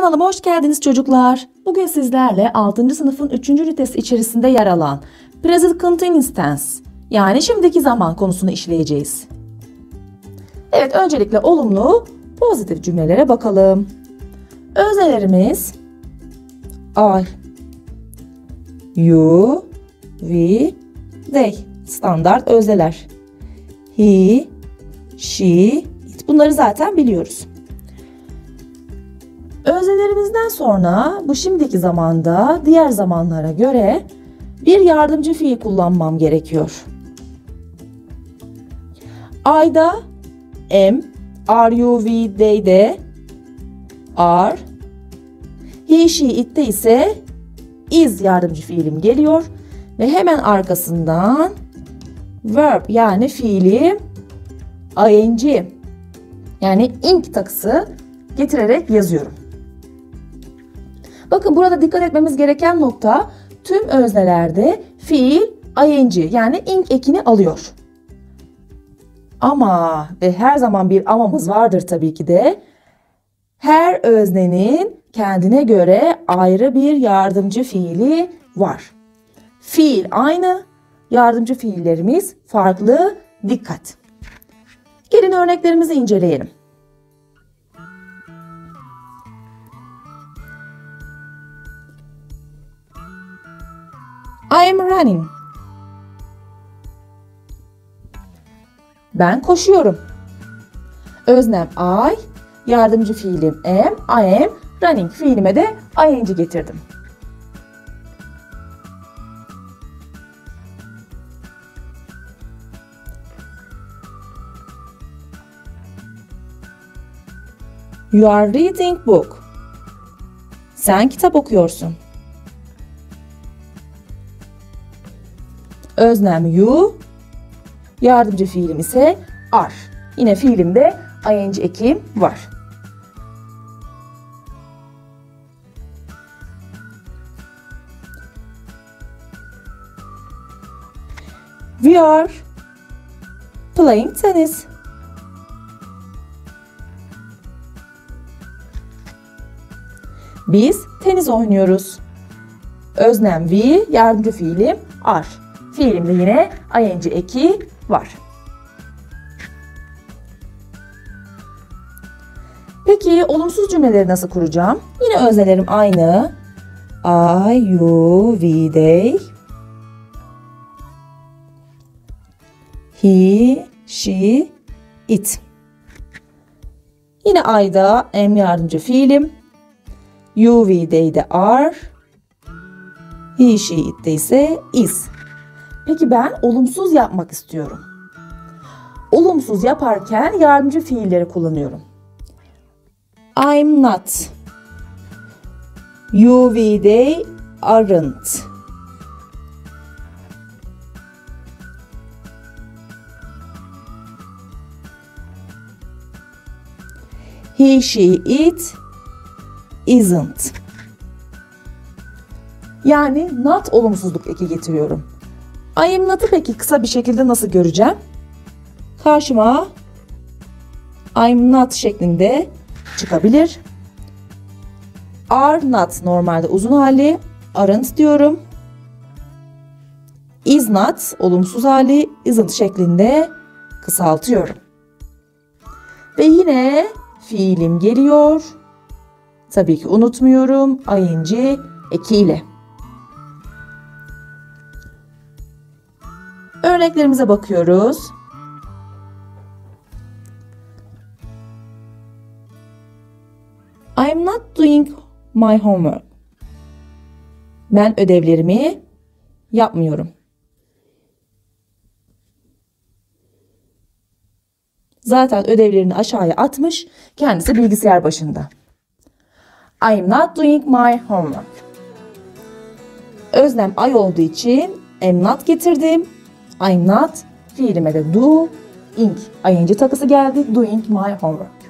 Kanalıma hoş geldiniz çocuklar. Bugün sizlerle 6. sınıfın 3. ünitesi içerisinde yer alan Present Continuous Tense yani şimdiki zaman konusunu işleyeceğiz. Evet öncelikle olumlu pozitif cümlelere bakalım. Öznelerimiz I, you, we, they standart özneler. He, she, it bunları zaten biliyoruz. Öznelerimizden sonra bu şimdiki zamanda diğer zamanlara göre bir yardımcı fiil kullanmam gerekiyor. I'da am, are you, we, they de are. He, she, it'te ise is yardımcı fiilim geliyor ve hemen arkasından verb yani fiilim ing yani ing takısı getirerek yazıyorum. Bakın burada dikkat etmemiz gereken nokta tüm öznelerde fiil ing yani ing ekini alıyor. Ama ve her zaman bir amamız vardır tabii ki de. Her öznenin kendine göre ayrı bir yardımcı fiili var. Fiil aynı, yardımcı fiillerimiz farklı. Dikkat. Gelin örneklerimizi inceleyelim. I am running. Ben koşuyorum. Öznem I, yardımcı fiilim am, I am, running fiilime de ing getirdim. You are reading book. Sen kitap okuyorsun. Öznem you. Yardımcı fiilim ise are. Yine fiilimde ing ekim var. We are playing tennis. Biz tenis oynuyoruz. Öznem we, yardımcı fiilim are. Fiilimde yine ing eki var. Peki olumsuz cümleleri nasıl kuracağım? Yine öznelerim aynı. I, you, we, they. He, she, it. Yine I'da em yardımcı fiilim. You, we, they de are. He, she, it de ise is. Peki ben olumsuz yapmak istiyorum. Olumsuz yaparken yardımcı fiilleri kullanıyorum. I'm not. You, we, they aren't. He, she, it isn't. Yani not olumsuzluk eki getiriyorum. I am peki kısa bir şekilde nasıl göreceğim? Karşıma I'm not şeklinde çıkabilir. Are not normalde uzun hali. Aren't diyorum. Is not olumsuz hali. Isn't şeklinde kısaltıyorum. Ve yine fiilim geliyor. Tabii ki unutmuyorum. ing ekiyle. Örneklerimize bakıyoruz. I'm not doing my homework. Ben ödevlerimi yapmıyorum. Zaten ödevlerini aşağıya atmış. Kendisi bilgisayar başında. I'm not doing my homework. Özlem ay olduğu için am not getirdim. I'm not fiilime de do ing ing takısı geldi. Doing my homework.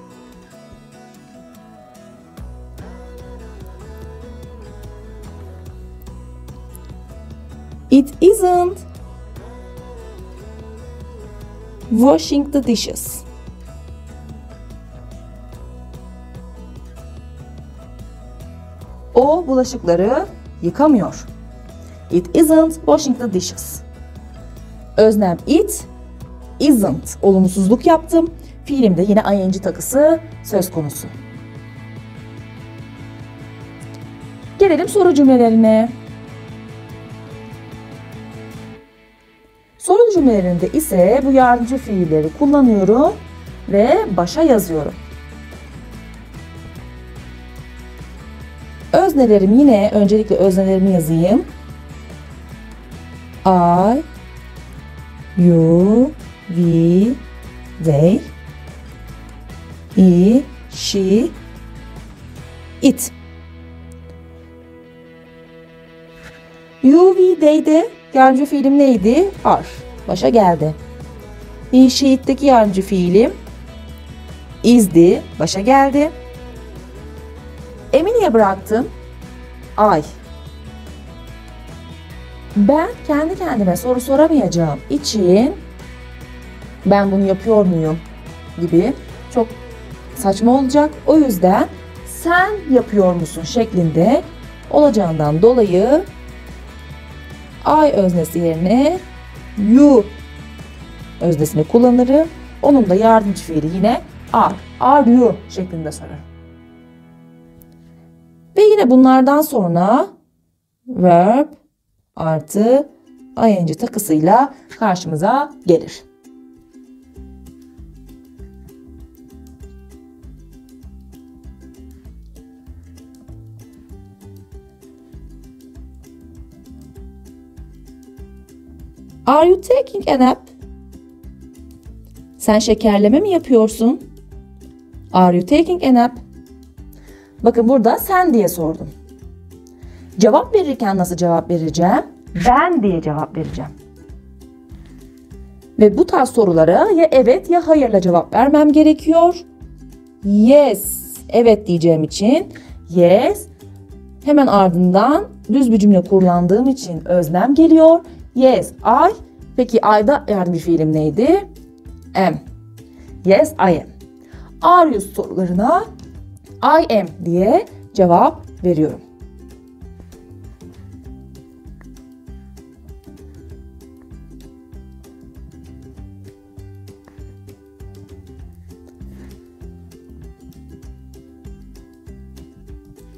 It isn't washing the dishes. O bulaşıkları yıkamıyor. It isn't washing the dishes. Öznem it, isn't olumsuzluk yaptım. Fiilimde yine ing takısı söz konusu. Gelelim soru cümlelerine. Soru cümlelerinde ise bu yardımcı fiilleri kullanıyorum ve başa yazıyorum. Öznelerim yine öncelikle öznelerimi yazayım. I, you, we, they, he, she, it. You, we, they'de yardımcı fiilim neydi? Are. Başa geldi. He, she, it'teki yardımcı fiilim is'di. Başa geldi. Emine'ye bıraktım. Ay. Ben kendi kendime soru soramayacağım için ben bunu yapıyor muyum gibi çok saçma olacak. O yüzden sen yapıyor musun şeklinde olacağından dolayı I öznesi yerine you öznesini kullanırım. Onun da yardımcı fiili yine are. Are you şeklinde sorarım. Ve yine bunlardan sonra verb artı ing takısıyla karşımıza gelir. Are you taking a nap? Sen şekerleme mi yapıyorsun? Are you taking a nap? Bakın burada sen diye sordum. Cevap verirken nasıl cevap vereceğim? Ben diye cevap vereceğim. Ve bu tarz sorulara ya evet ya hayırla cevap vermem gerekiyor. Yes, evet diyeceğim için yes. Hemen ardından düz bir cümle kullandığım için özlem geliyor. Yes, I. Peki I'da yardımcı fiilim neydi? Am. Yes, I am. Are you sorularına I am diye cevap veriyorum.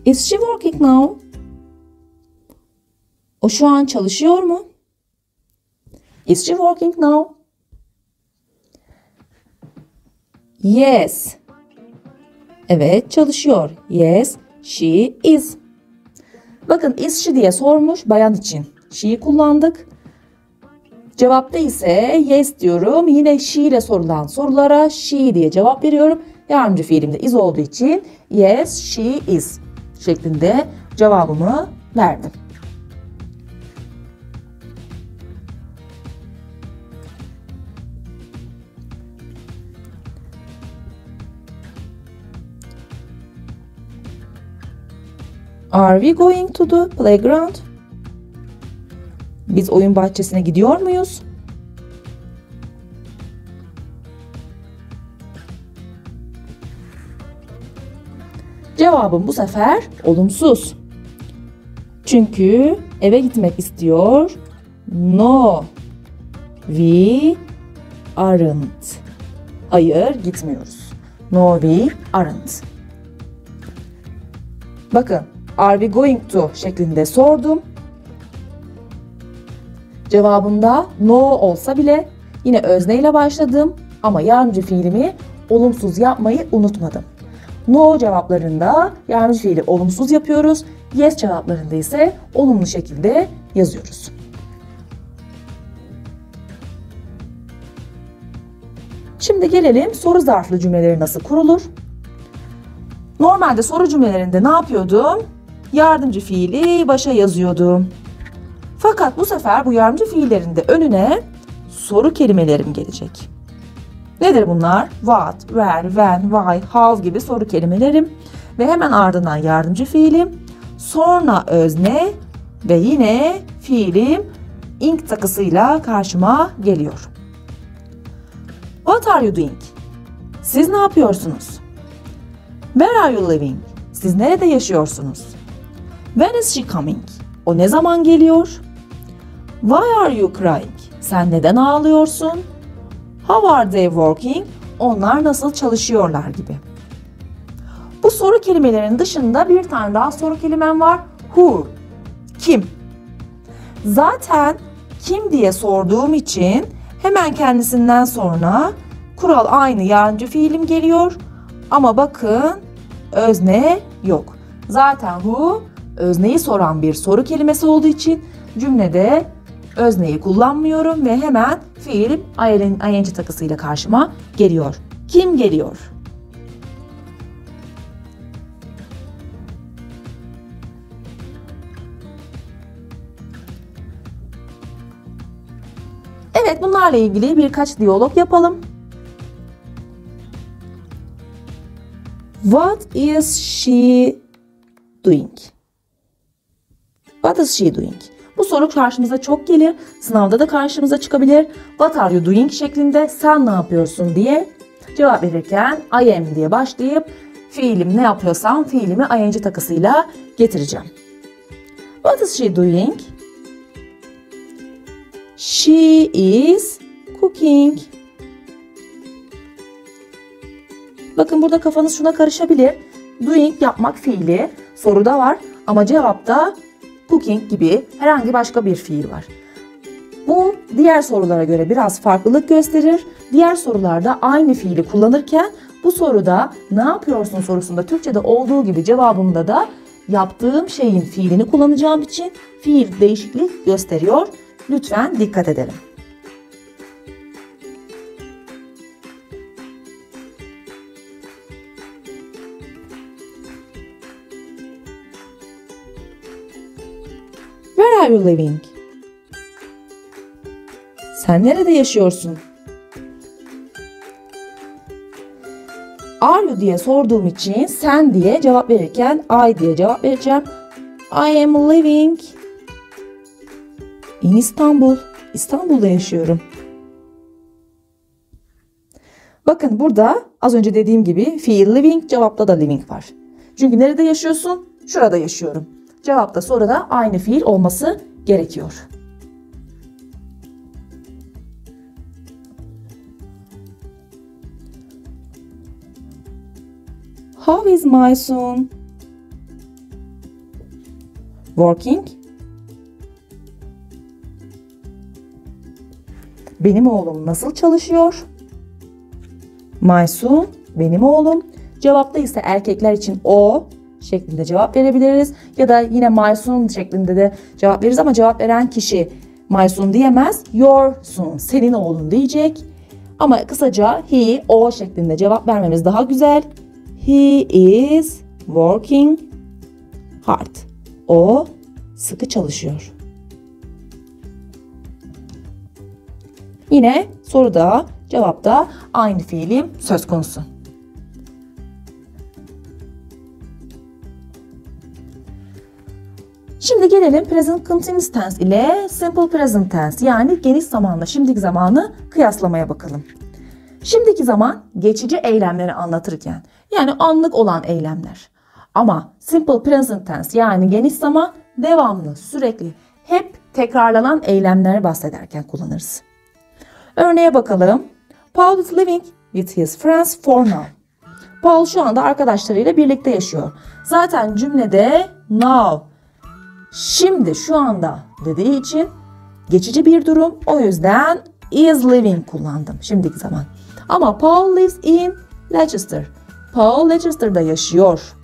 Is she working now? O şu an çalışıyor mu? Is she working now? Yes. Evet çalışıyor. Yes, she is. Bakın is she diye sormuş bayan için. She'yi kullandık. Cevapta ise yes diyorum. Yine she ile sorulan sorulara she diye cevap veriyorum. Yardımcı fiilimde is olduğu için yes, she is şeklinde cevabımı verdim. Are we going to the playground? Biz oyun bahçesine gidiyor muyuz? Cevabım bu sefer olumsuz. Çünkü eve gitmek istiyor. No. We aren't. Hayır gitmiyoruz. No we aren't. Bakın are we going to şeklinde sordum. Cevabımda no olsa bile yine özneyle başladım ama yardımcı fiilimi olumsuz yapmayı unutmadım. No cevaplarında yardımcı fiili olumsuz yapıyoruz. Yes cevaplarında ise olumlu şekilde yazıyoruz. Şimdi gelelim soru zarflı cümleleri nasıl kurulur? Normalde soru cümlelerinde ne yapıyordum? Yardımcı fiili başa yazıyordum. Fakat bu sefer bu yardımcı fiillerinde önüne soru kelimelerim gelecek. Nedir bunlar? What, where, when, why, how gibi soru kelimelerim ve hemen ardından yardımcı fiilim, sonra özne ve yine fiilim ing takısıyla karşıma geliyor. What are you doing? Siz ne yapıyorsunuz? Where are you living? Siz nerede yaşıyorsunuz? When is she coming? O ne zaman geliyor? Why are you crying? Sen neden ağlıyorsun? How are they working? Onlar nasıl çalışıyorlar gibi. Bu soru kelimelerinin dışında bir tane daha soru kelimem var. Who? Kim? Zaten kim diye sorduğum için hemen kendisinden sonra kural aynı yardımcı fiilim geliyor. Ama bakın özne yok. Zaten who özneyi soran bir soru kelimesi olduğu için cümlede özneyi kullanmıyorum ve hemen fiilim ing takısıyla karşıma geliyor. Kim geliyor? Evet bunlarla ilgili birkaç diyalog yapalım. What is she doing? What is she doing? Bu soru karşımıza çok gelir. Sınavda da karşımıza çıkabilir. What are you doing şeklinde sen ne yapıyorsun diye cevap verirken I am diye başlayıp fiilim ne yapıyorsam fiilimi ing takısıyla getireceğim. What is she doing? She is cooking. Bakın burada kafanız şuna karışabilir. Doing yapmak fiili soruda var ama cevapta cooking gibi herhangi başka bir fiil var. Bu diğer sorulara göre biraz farklılık gösterir. Diğer sorularda aynı fiili kullanırken bu soruda ne yapıyorsun sorusunda Türkçe'de olduğu gibi cevabımda da yaptığım şeyin fiilini kullanacağım için fiil değişiklik gösteriyor. Lütfen dikkat edelim. Are you living? Sen nerede yaşıyorsun? Are you diye sorduğum için sen diye cevap verirken I diye cevap vereceğim. I am living in İstanbul. İstanbul'da yaşıyorum. Bakın burada az önce dediğim gibi fiil living cevapta da living var. Çünkü nerede yaşıyorsun? Şurada yaşıyorum. Cevapta soruda aynı fiil olması gerekiyor. How is my son working? Benim oğlum nasıl çalışıyor? My son, benim oğlum. Cevapta ise erkekler için o şeklinde cevap verebiliriz. Ya da yine my son şeklinde de cevap veririz ama cevap veren kişi my son diyemez. Your son, senin oğlun diyecek. Ama kısaca he, o şeklinde cevap vermemiz daha güzel. He is working hard. O sıkı çalışıyor. Yine soruda, cevapta aynı fiilim söz konusu. Şimdi gelelim present continuous tense ile simple present tense yani geniş zamanla şimdiki zamanı kıyaslamaya bakalım. Şimdiki zaman geçici eylemleri anlatırken yani anlık olan eylemler. Ama simple present tense yani geniş zaman devamlı, sürekli, hep tekrarlanan eylemler bahsederken kullanırız. Örneğe bakalım. Paul is living with his friends for now. Paul şu anda arkadaşlarıyla birlikte yaşıyor. Zaten cümlede now, şimdi şu anda dediği için geçici bir durum. O yüzden is living kullandım şimdiki zaman. Ama Paul lives in Leicester. Paul Leicester'da yaşıyor.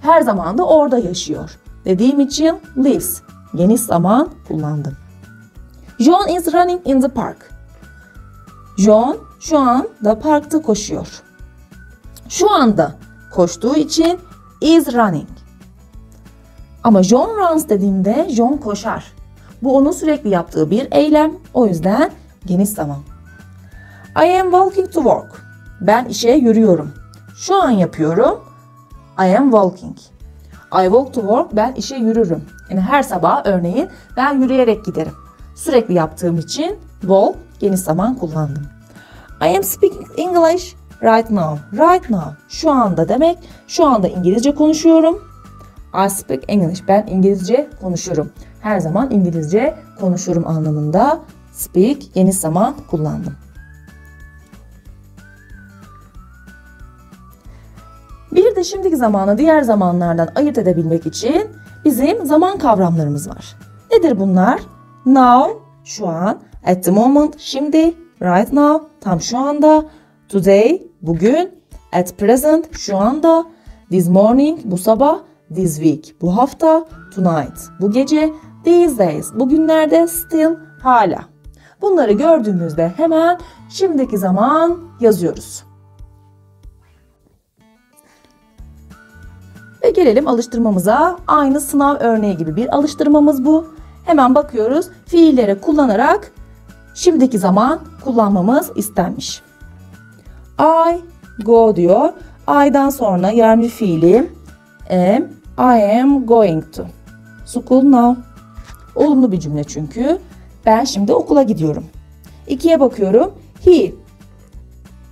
Her zaman da orada yaşıyor. Dediğim için lives. Geniş zaman kullandım. John is running in the park. John şu anda parkta koşuyor. Şu anda koştuğu için is running. Ama John runs dediğimde John koşar. Bu onun sürekli yaptığı bir eylem. O yüzden geniş zaman. I am walking to work. Ben işe yürüyorum. Şu an yapıyorum. I am walking. I walk to work. Ben işe yürürüm. Yani her sabah örneğin ben yürüyerek giderim. Sürekli yaptığım için walk geniş zaman kullandım. I am speaking English right now. Right now. Şu anda demek. Şu anda İngilizce konuşuyorum. I speak English. Ben İngilizce konuşurum. Her zaman İngilizce konuşurum anlamında speak geniş zaman kullandım. Bir de şimdiki zamanı diğer zamanlardan ayırt edebilmek için bizim zaman kavramlarımız var. Nedir bunlar? Now, şu an, at the moment, şimdi, right now, tam şu anda, today, bugün, at present, şu anda, this morning, bu sabah, this week, bu hafta, tonight, bu gece, these days, bugünlerde, still, hala. Bunları gördüğümüzde hemen şimdiki zaman yazıyoruz. Ve gelelim alıştırmamıza. Aynı sınav örneği gibi bir alıştırmamız bu. Hemen bakıyoruz. Fiillere kullanarak şimdiki zaman kullanmamız istenmiş. I go diyor. I'dan sonra yardımcı fiilim am. I am going to. School now. Olumlu bir cümle çünkü. Ben şimdi okula gidiyorum. İkiye bakıyorum. He.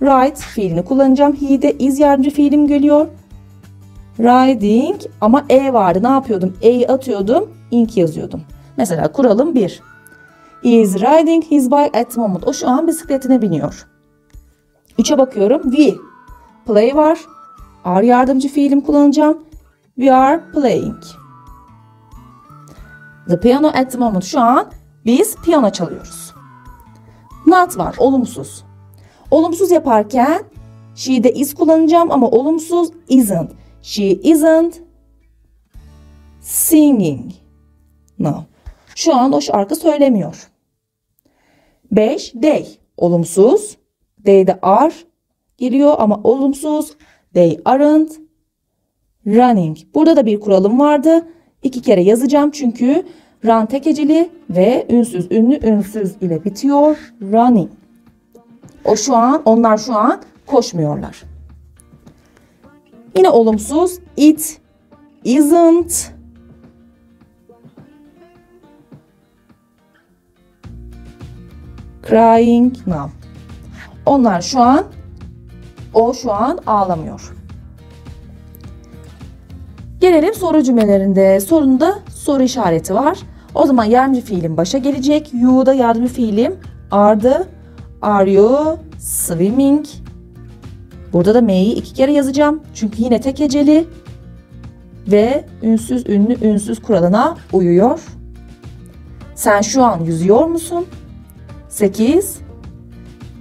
Right fiilini kullanacağım. He'de is yardımcı fiilim geliyor. Riding ama e vardı. Ne yapıyordum? E'yi atıyordum. ink yazıyordum. Mesela kuralım 1. He is riding his bike at the moment. O şu an bisikletine biniyor. 3'e bakıyorum. We. Play var. Are yardımcı fiilim kullanacağım. We are playing. The piano at the moment. Şu an biz piyano çalıyoruz. Not var. Olumsuz. Olumsuz yaparken she'de is kullanacağım ama olumsuz isn't. She isn't singing. No. Şu an o şarkı söylemiyor. 5. They. Olumsuz. They'de are geliyor ama olumsuz. They aren't running. Burada da bir kuralım vardı. İki kere yazacağım çünkü run tek eceli ve ünsüz ünlü ünsüz ile bitiyor. Running. O şu an, onlar şu an koşmuyorlar. Yine olumsuz. It isn't crying now. Onlar şu an o şu an ağlamıyor. Gelelim soru cümlelerinde. Sorunda soru işareti var. O zaman yardımcı fiilim başa gelecek. You'da yardımcı fiilim are'dı. Are you swimming? Burada da M'yi iki kere yazacağım. Çünkü yine tek heceli ve ünsüz ünlü ünsüz kuralına uyuyor. Sen şu an yüzüyor musun? 8.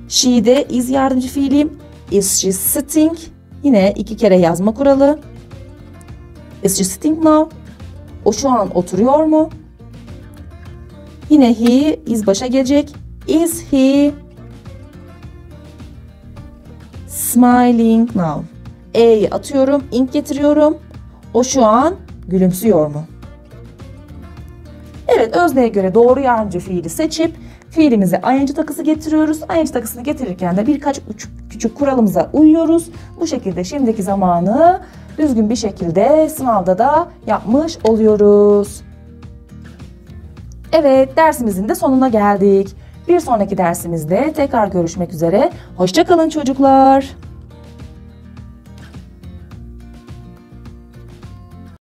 She'de is yardımcı fiilim. Is she sitting? Yine iki kere yazma kuralı. Is she sitting now? O şu an oturuyor mu? Yine he is başa gelecek. Is he smiling now? E'yi atıyorum, ink getiriyorum. O şu an gülümsüyor mu? Evet, özneye göre doğru yardımcı fiili seçip fiilimize ing takısı getiriyoruz. ing takısını getirirken de birkaç küçük, kuralımıza uyuyoruz. Bu şekilde şimdiki zamanı düzgün bir şekilde sınavda da yapmış oluyoruz. Evet, dersimizin de sonuna geldik. Bir sonraki dersimizde tekrar görüşmek üzere. Hoşçakalın çocuklar.